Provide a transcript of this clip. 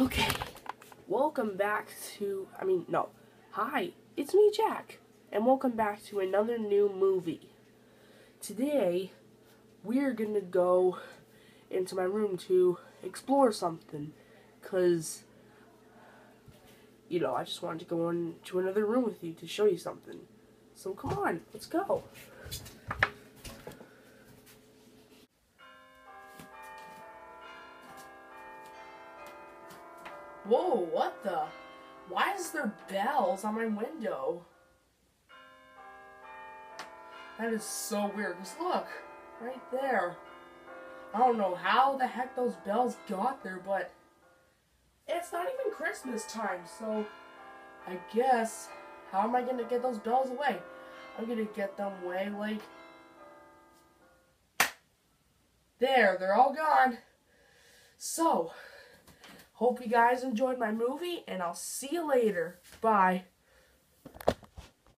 Okay, welcome back to, I mean, no, hi, it's me, Jack, and welcome back to another new movie. Today, we're gonna go into my room to explore something, because, you know, I just wanted to go into another room with you to show you something. So come on, let's go. Whoa, what the? Why is there bells on my window? That is so weird. Because look, right there. I don't know how the heck those bells got there, but it's not even Christmas time, so I guess, how am I going to get those bells away? I'm going to get them away like, there, they're all gone. So, Hope you guys enjoyed my movie, and I'll see you later. Bye.